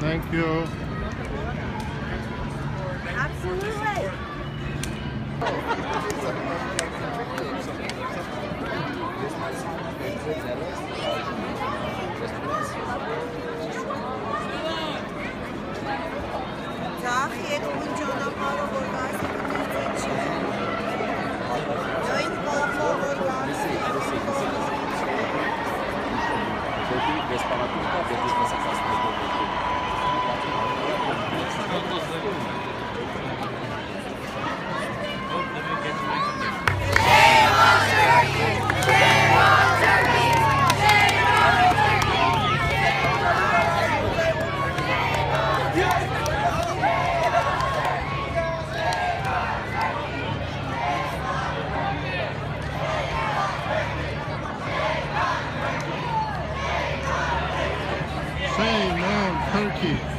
Thank you. Absolutely. Thank you.